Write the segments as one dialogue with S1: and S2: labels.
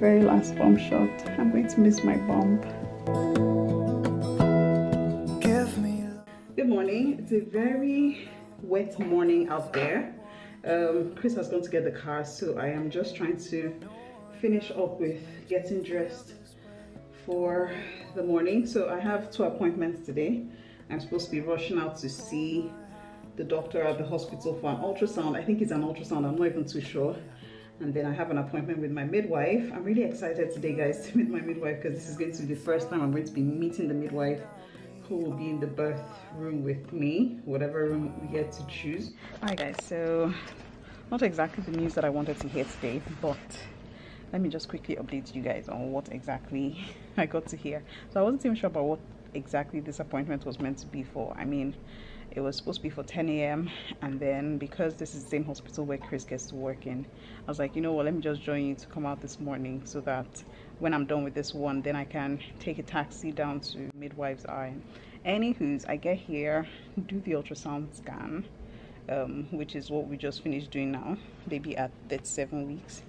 S1: very last bomb shot. I'm going to miss my bump. Good morning. It's a very wet morning out there. Um, Chris has gone to get the car, so I am just trying to finish up with getting dressed for the morning. So I have two appointments today. I'm supposed to be rushing out to see the doctor at the hospital for an ultrasound. I think it's an ultrasound, I'm not even too sure. And then I have an appointment with my midwife. I'm really excited today, guys, to meet my midwife because this is going to be the first time I'm going to be meeting the midwife who will be in the birth room with me, whatever room we get to choose. All right, guys, so not exactly the news that I wanted to hear today, but let me just quickly update you guys on what exactly I got to hear. So I wasn't even sure about what exactly this appointment was meant to be for. I mean, it was supposed to be for 10 a.m. and then because this is the same hospital where Chris gets to work in, I was like, you know what, let me just join you to come out this morning so that when I'm done with this one, then I can take a taxi down to Midwife's Eye. Anywho's, I get here, do the ultrasound scan, um, which is what we just finished doing now, baby at 37 weeks.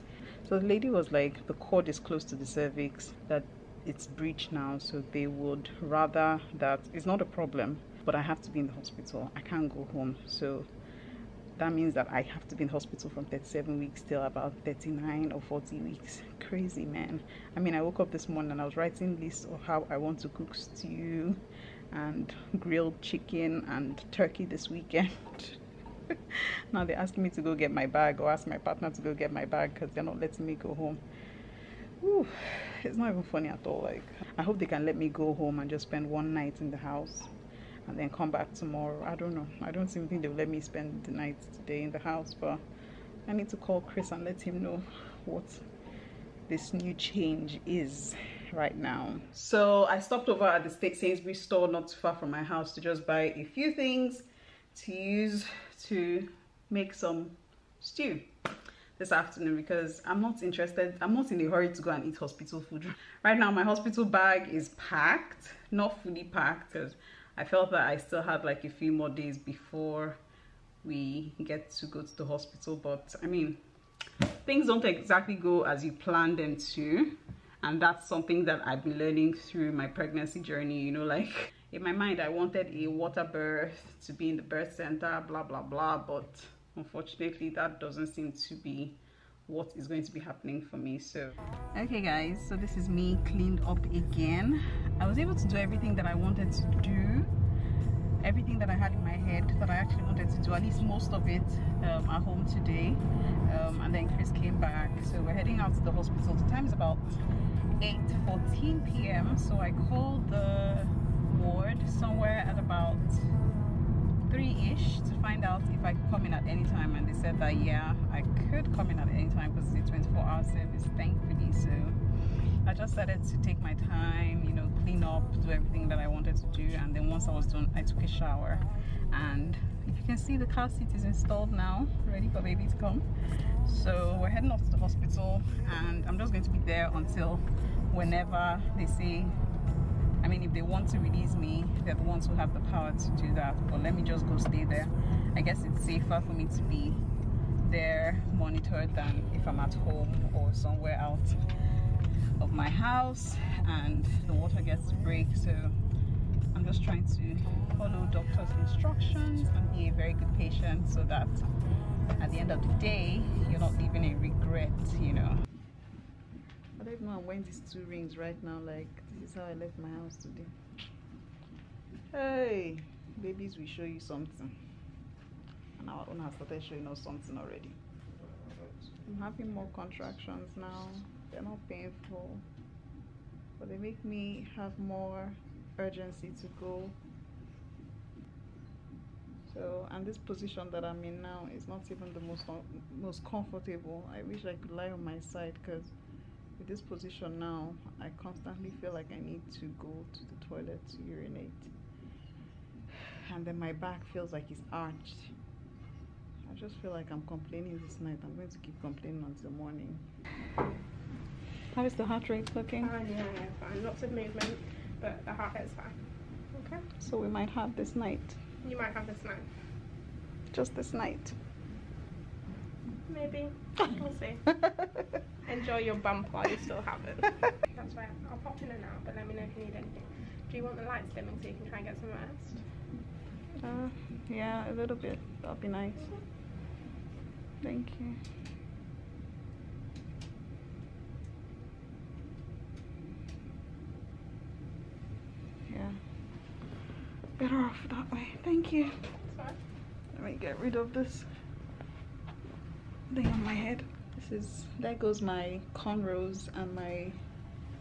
S1: So the lady was like, the cord is close to the cervix, that it's breached now, so they would rather that it's not a problem, but I have to be in the hospital. I can't go home. So that means that I have to be in hospital from 37 weeks till about 39 or 40 weeks. Crazy, man. I mean, I woke up this morning and I was writing lists of how I want to cook stew and grilled chicken and turkey this weekend. now they're asking me to go get my bag or ask my partner to go get my bag because they're not letting me go home. Whew, it's not even funny at all. Like, I hope they can let me go home and just spend one night in the house and then come back tomorrow. I don't know. I don't even think they'll let me spend the night today in the house, but I need to call Chris and let him know what this new change is right now. So I stopped over at the State Sainsbury's store not too far from my house to just buy a few things to use to make some stew this afternoon because I'm not interested. I'm not in a hurry to go and eat hospital food. Right now my hospital bag is packed, not fully packed because I felt that I still had like a few more days before we get to go to the hospital but I mean things don't exactly go as you plan them to and that's something that I've been learning through my pregnancy journey you know like in my mind I wanted a water birth to be in the birth center blah blah blah but unfortunately that doesn't seem to be what is going to be happening for me so. Okay guys so this is me cleaned up again. I was able to do everything that i wanted to do everything that i had in my head that i actually wanted to do at least most of it um, at home today. Um, and then chris came back. So we're heading out to the hospital. The time is about 8 14 p.m so i called the ward somewhere at about three-ish to find out if I could come in at any time and they said that yeah I could come in at any time because it's a 24 hour service thankfully so I just started to take my time you know clean up do everything that I wanted to do and then once I was done I took a shower and if you can see the car seat is installed now ready for baby to come so we're heading off to the hospital and I'm just going to be there until whenever they say I mean, if they want to release me, they're the ones who have the power to do that. But let me just go stay there. I guess it's safer for me to be there monitored than if I'm at home or somewhere out of my house and the water gets to break. So I'm just trying to follow doctor's instructions and be a very good patient so that at the end of the day, you're not leaving a regret, you know. I don't know I'm wearing these two rings right now. Like, this is how I left my house today. Hey, babies we show you something. And our own has started showing us something already. I'm having more contractions now. They're not painful. But they make me have more urgency to go. So, and this position that I'm in now is not even the most most comfortable. I wish I could lie on my side because with this position now I constantly feel like I need to go to the toilet to urinate and then my back feels like it's arched I just feel like I'm complaining this night I'm going to keep complaining until morning how is the heart rate looking?
S2: Yeah, yeah, fine. Lots of movement, but the heart rate's fine. Okay.
S1: So we might have this night.
S2: You might have this night.
S1: Just this night.
S2: maybe. We'll see. Enjoy your bump while you still have it. That's right. I'll pop in and out, but let me know if you need anything. Do you want the lights dimming so you can try and get some rest?
S1: Uh, yeah, a little bit. That'll be nice. Thank you. Yeah. Better off that way. Thank you. Let me get rid of this thing on my head. This is, there goes my cornrows and my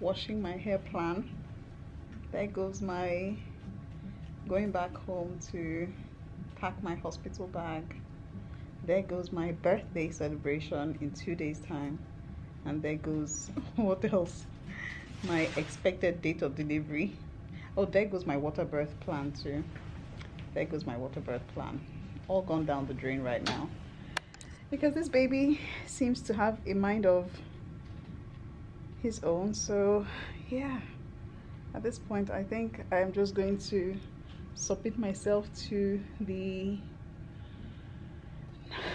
S1: washing my hair plan. There goes my going back home to pack my hospital bag. There goes my birthday celebration in two days time. And there goes, what else? My expected date of delivery. Oh, there goes my water birth plan too. There goes my water birth plan. All gone down the drain right now. Because this baby seems to have a mind of his own. So yeah, at this point, I think I'm just going to submit myself to the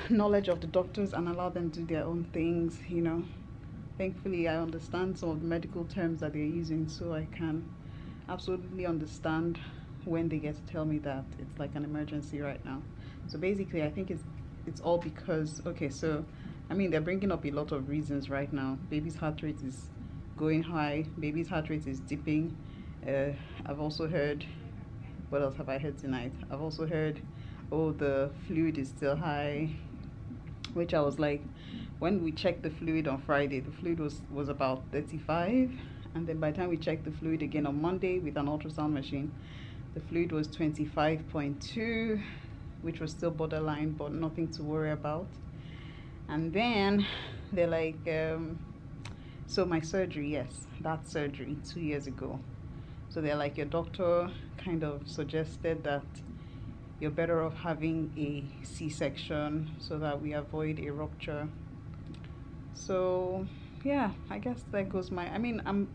S1: knowledge of the doctors and allow them to do their own things you know. Thankfully i understand some of the medical terms that they're using so i can absolutely understand when they get to tell me that it's like an emergency right now. So basically i think it's it's all because okay so i mean they're bringing up a lot of reasons right now. Baby's heart rate is going high baby's heart rate is dipping. Uh, i've also heard what else have I heard tonight? I've also heard, oh, the fluid is still high, which I was like, when we checked the fluid on Friday, the fluid was, was about 35. And then by the time we checked the fluid again on Monday with an ultrasound machine, the fluid was 25.2, which was still borderline, but nothing to worry about. And then they're like, um, so my surgery, yes, that surgery two years ago so they're like your doctor kind of suggested that you're better off having a c-section so that we avoid a rupture so yeah i guess that goes my i mean i'm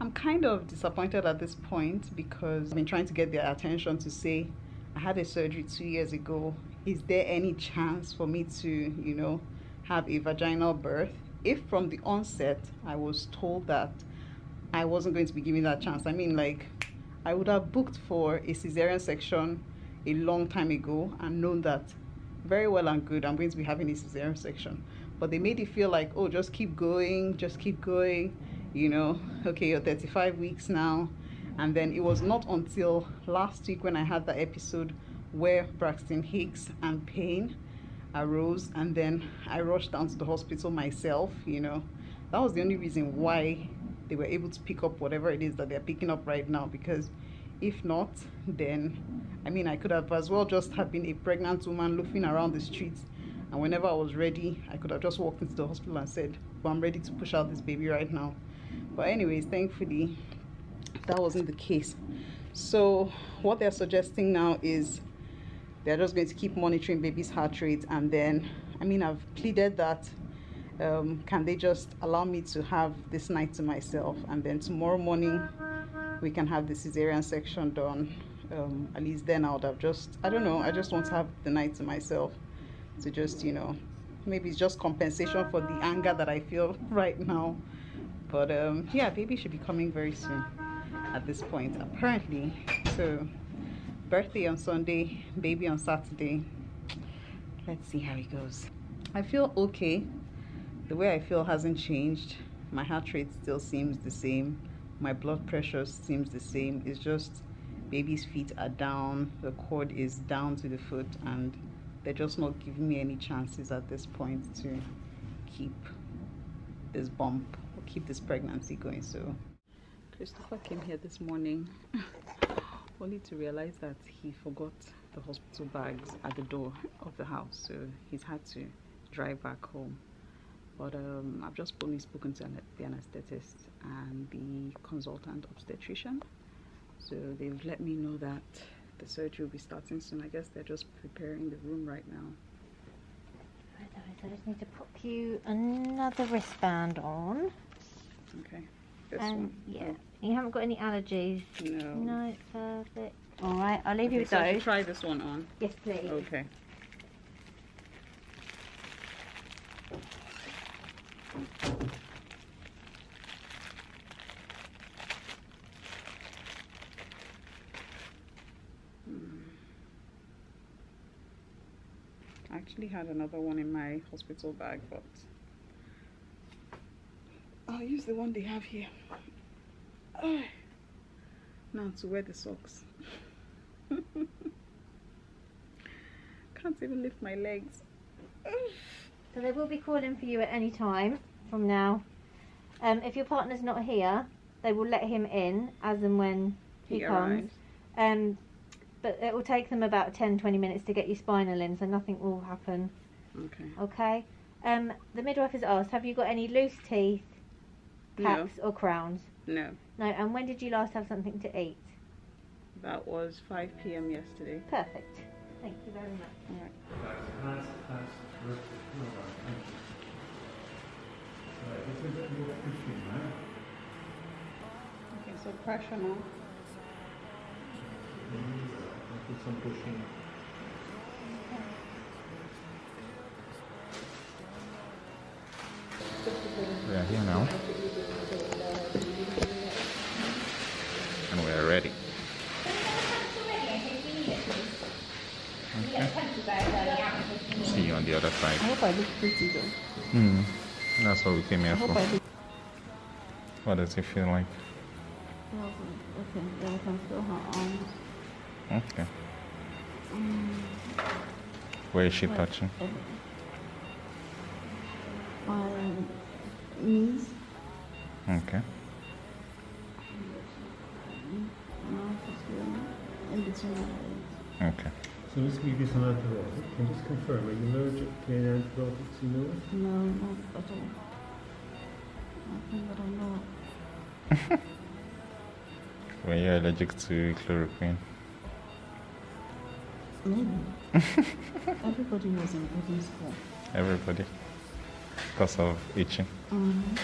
S1: i'm kind of disappointed at this point because i've been trying to get their attention to say i had a surgery two years ago is there any chance for me to you know have a vaginal birth if from the onset i was told that I wasn't going to be given that chance. I mean, like, I would have booked for a cesarean section a long time ago and known that very well and good, I'm going to be having a cesarean section. But they made it feel like, oh, just keep going, just keep going, you know, okay, you're 35 weeks now. And then it was not until last week when I had that episode where Braxton Hicks and pain arose and then I rushed down to the hospital myself, you know. That was the only reason why they were able to pick up whatever it is that they're picking up right now because if not then i mean i could have as well just have been a pregnant woman loafing around the streets. And whenever i was ready i could have just walked into the hospital and said well i'm ready to push out this baby right now. But anyways thankfully that wasn't the case. So what they're suggesting now is they're just going to keep monitoring baby's heart rate and then i mean i've pleaded that um, can they just allow me to have this night to myself and then tomorrow morning we can have the cesarean section done um, at least then I would have just I don't know I just want to have the night to myself to just you know maybe it's just compensation for the anger that I feel right now. But um, yeah baby should be coming very soon at this point apparently. So birthday on Sunday baby on Saturday. Let's see how it goes. I feel okay. The way I feel hasn't changed. My heart rate still seems the same. My blood pressure seems the same. It's just baby's feet are down, the cord is down to the foot, and they're just not giving me any chances at this point to keep this bump or keep this pregnancy going. So Christopher came here this morning only to realize that he forgot the hospital bags at the door of the house. So he's had to drive back home but um, I've just only spoken to the anesthetist and the consultant obstetrician. So they've let me know that the surgery will be starting soon. I guess they're just preparing the room right now.
S3: I just need to pop you another wristband on.
S1: Okay this
S3: and
S1: one.
S3: yeah you haven't got any allergies?
S1: No.
S3: No perfect. All right I'll leave okay, you with
S1: so
S3: those.
S1: try this one on.
S3: Yes please.
S1: Okay actually had another one in my hospital bag, but I'll use the one they have here. now to wear the socks. Can't even lift my legs.
S3: so they will be calling for you at any time from now. Um, if your partner's not here, they will let him in as and when he, he comes. Um, but it will take them about 10 20 minutes to get your spinal in, so nothing will happen.
S1: Okay.
S3: Okay. Um, the midwife has asked, have you got any loose teeth, caps, no. or crowns?
S1: No.
S3: No. And when did you last have something to eat?
S1: That was 5 p.m. yesterday.
S3: Perfect. Thank you very much. All right.
S1: Okay, so pressure now.
S4: We are here now. And we are ready. Okay. See you on the other side.
S1: I hope I look pretty though.
S4: Hmm. That's what we came here for. What does it feel like?
S1: Okay, yeah, I can feel her arms.
S4: Okay. Um, Where is she touching?
S1: My knees.
S4: Okay.
S1: In between my
S4: legs. Okay.
S5: So let's give you some antibiotics. Can you just confirm, are you allergic to any antibiotics you know of?
S1: No, not at all. Nothing that I know of.
S4: Were you allergic to chloroquine?
S1: Maybe. Everybody was in boarding school.
S4: Everybody. Because of itching.
S1: Mm-hmm.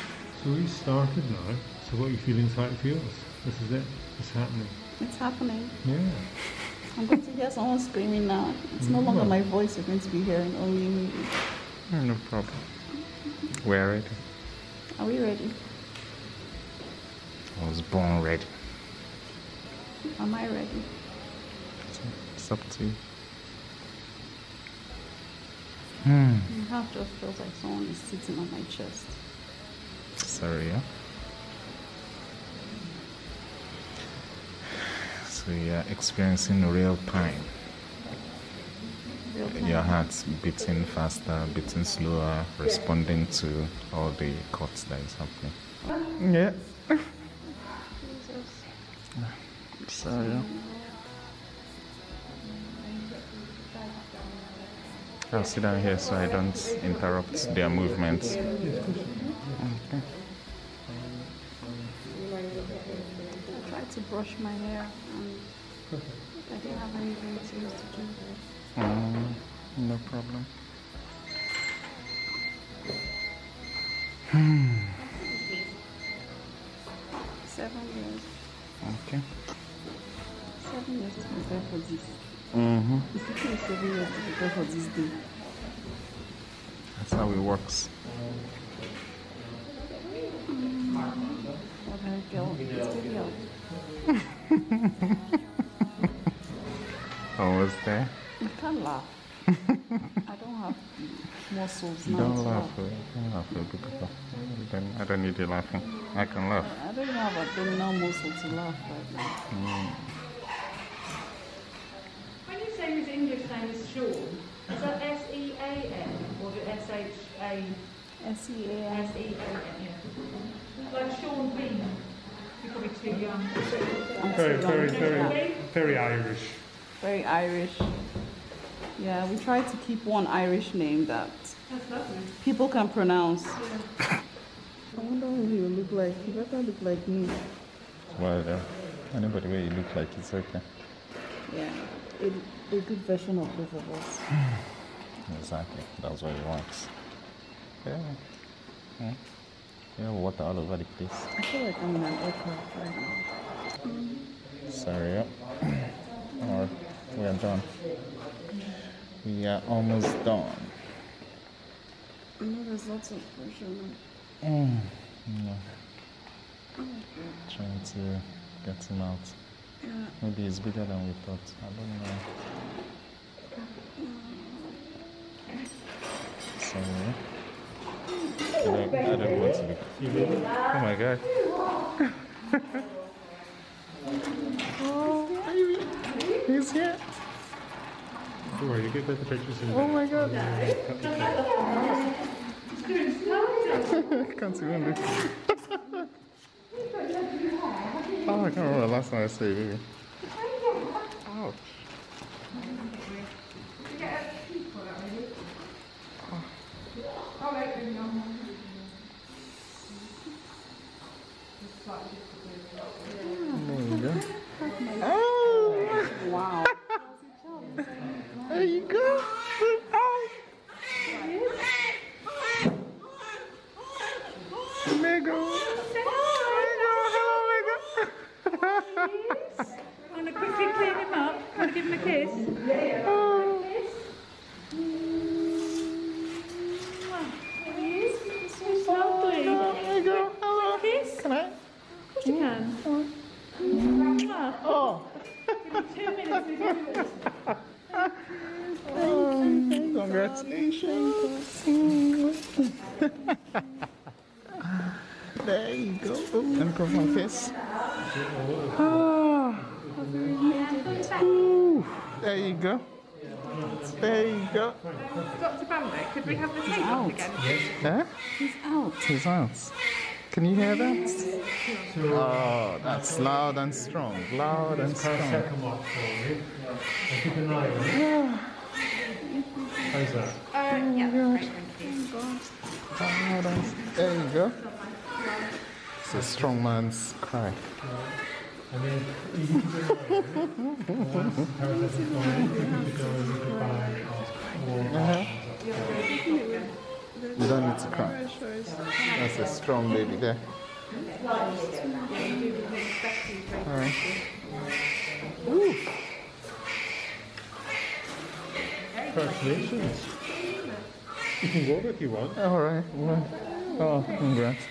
S5: So we started now. So what are you feeling inside for yours? This is it. It's happening.
S1: It's happening.
S5: Yeah.
S1: I'm going to hear someone screaming now. It's no longer my voice you're going to be hearing, only me.
S4: No problem. We're ready.
S1: Are we ready?
S4: I was born ready.
S1: Am I ready?
S4: It's up to you. Hmm.
S1: My heart just feels like someone is sitting on my chest.
S4: Sorry, yeah? So you're experiencing real pain.
S1: Real pain.
S4: Your heart's beating faster, beating slower, responding to all the cuts that is happening. Yeah. Sorry. I'll sit down here so I don't interrupt their movements. Okay.
S1: I tried to brush my hair and I didn't have anything to use to do
S4: that. Mm, no problem.
S1: Seven years.
S4: Okay.
S1: Seven years to prepare for this.
S4: Mm-hmm.
S1: It's taking seven years to prepare for this day.
S4: That's how it works.
S1: Okay, girl, it's.
S4: Almost there.
S1: You can't laugh. I don't have muscles now.
S4: Don't laugh. Don't laugh. Then I don't need you laughing. I can laugh.
S1: I don't have abdominal muscle to laugh right now.
S4: Mm.
S6: When you say his English name is Sean, is that S E A N or S H A?
S1: S E A N.
S6: S E A N, yeah. Like Sean Bean. You're probably too young.
S5: Very, very, very, very Irish.
S1: Very Irish. Yeah, we try to keep one Irish name that people can pronounce. Yeah. I wonder who you look like. You better look like me.
S4: Well, uh, anybody way you look like it's okay.
S1: Yeah, a, a good version of both of us.
S4: exactly. That's what he wants. Yeah. Yeah. Yeah, water all over the place.
S1: I feel like I'm in an aircraft right now. Mm.
S4: Sorry, yeah. Alright, we are done. We are almost done.
S1: I know there's lots of pressure.
S4: Mm, yeah. Oh, Trying to get him out.
S1: Yeah.
S4: Maybe it's bigger than we thought. I don't know. So, I don't, I don't want to be. Oh my god. oh, baby. He's here.
S5: Don't worry, you get better pictures in
S4: Oh my god. can't even look. Oh, I can't remember the last time I you, baby. Ouch. Oh. There you go. Oh!
S1: Wow.
S4: There you go. Oh. Lego. Lego. Hello, Lego.
S6: Want to quickly clean him up? Want to give him a kiss?
S4: Oh.
S6: So lovely.
S4: Lego. Hello.
S6: Kiss?
S4: Can I?
S6: Of course you can. Mwah.
S4: Oh.
S6: Two minutes to do this.
S4: Congratulations. there you go. Let me cover my face. Ah. Ooh. There you go. There you go.
S2: Dr. Bamber, could we have the tape up again?
S4: Huh? He's out. He's out. Can you hear that? Oh, that's loud and strong. Loud and strong.
S5: Paracetamol for you. I'll keep an eye on it. How's that?
S2: Uh, yeah, that's great, thank you.
S4: Loud and There you go. It's a strong man's cry.
S5: And then you can keep an eye on it. Once the paracetamol is ready to go, you can buy or
S4: Uh-huh. You don't need to cry. That's a strong baby there. Alright. Ooh.
S5: Congratulations. You can go if you want.
S4: Alright. Well, oh, congrats.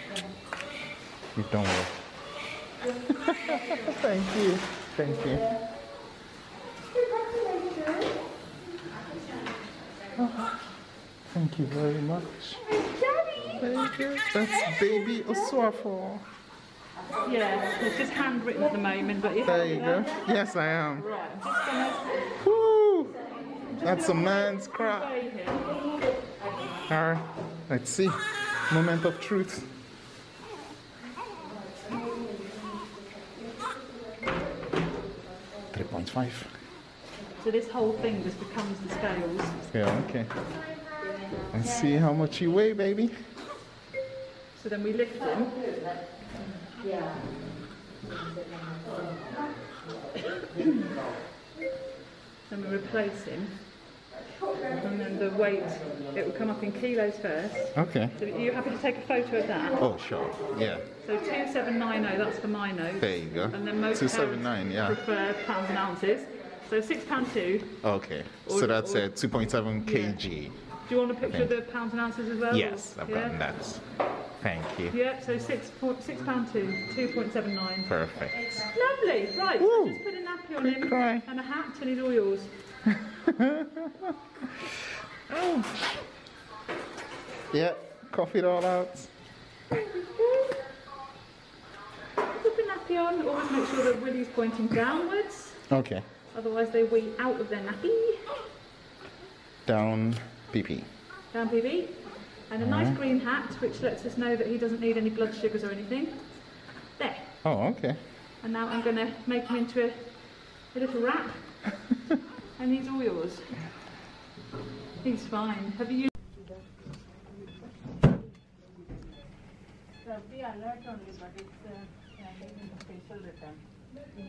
S4: You don't well. Thank you. Thank you. Oh, thank you very much. Thank you. That's baby Osuafor.
S6: Yes, it's just handwritten at the moment, but if
S4: There you go. Yes, I am.
S6: Right, I'm just gonna
S4: Woo! That's a man's cry. Alright, let's see. Moment of truth. Three point five.
S6: So this whole thing just becomes the scales.
S4: Yeah, okay. Let's see how much you weigh, baby.
S6: So then we lift him. Yeah. then we replace him. And then the weight, it will come up in kilos first.
S4: Okay.
S6: So are you happy to take a photo of that?
S4: Oh, sure. Yeah.
S6: So 2790, that's for my notes.
S4: There you go.
S6: And then most
S4: 279, yeah.
S6: prefer pounds and ounces. So six pound two.
S4: Okay.
S6: Or-
S4: So that's
S6: or-
S4: uh, 2.7 kg.
S6: Do you want a picture of the pounds and ounces as well?
S4: Yes, I've
S6: yeah?
S4: gotten that. Thank you.
S6: Yep, so six point six pound two, two point seven nine.
S4: Perfect.
S6: Lovely. Right, so
S4: Woo.
S6: just put a nappy on him
S4: cry.
S6: and a hat, and he's all yours.
S4: Yeah, cough it all out.
S6: Put the nappy on. Always make sure that Willie's pointing downwards.
S4: Okay.
S6: Otherwise, they wee out of their nappy.
S4: Down, PP.
S6: Down PB. And a nice uh-huh. green hat, which lets us know that he doesn't need any blood sugars or anything. There.
S4: Oh, okay.
S6: And now I'm going to make him into a, a little wrap. and he's all yours. He's fine. Have you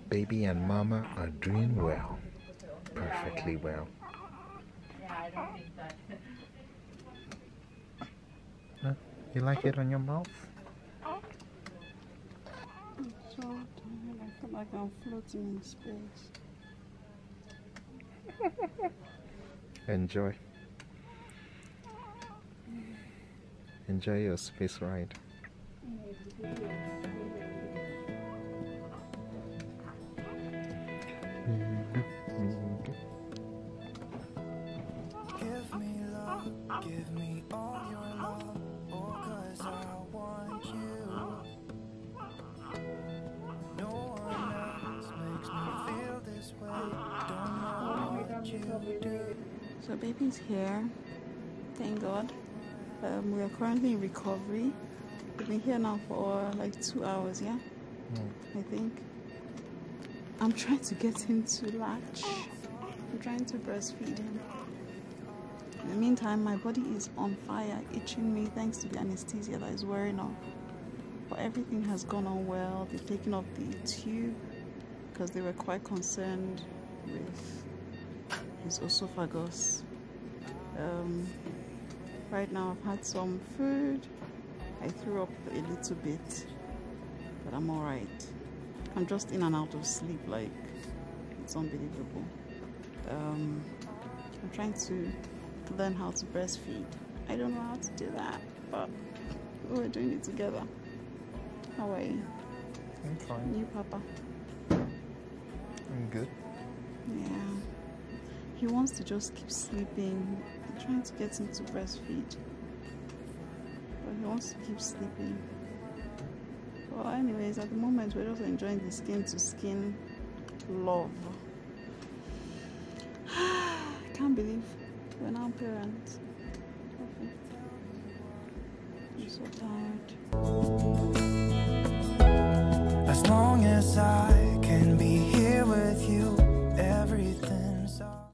S4: Baby and mama are doing well. Perfectly well. Huh? You like it on your mouth?
S1: So tired. I feel like I'm floating in space.
S4: Enjoy. Enjoy your space ride.
S7: Give me love.
S1: So baby's here. Thank God. Um, we are currently in recovery. We've been here now for like two hours, yeah? Mm. I think. I'm trying to get him to latch. I'm trying to breastfeed him. In the meantime, my body is on fire, itching me thanks to the anesthesia that is wearing off. But everything has gone on well. They've taken off the tube because they were quite concerned with his esophagus. Um, right now, I've had some food. I threw up a little bit, but I'm alright. I'm just in and out of sleep, like it's unbelievable. Um, I'm trying to learn how to breastfeed. I don't know how to do that, but we're doing it together. How are you?
S4: I'm fine.
S1: You, Papa?
S4: I'm good.
S1: Yeah. He wants to just keep sleeping. I'm trying to get him to breastfeed. But he wants to keep sleeping. Well, anyways, at the moment, we're just enjoying the skin to skin love. I can't believe we're now parents. I'm so tired.